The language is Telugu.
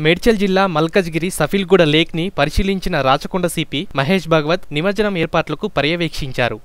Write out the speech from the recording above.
మేడ్చల్ జిల్లా మల్కజ్గిరి సఫిల్గూడ లేక్ని పరిశీలించిన రాచకొండ సిపి మహేష్ భగవత్ నిమజ్జనం ఏర్పాట్లకు పర్యవేక్షించారు.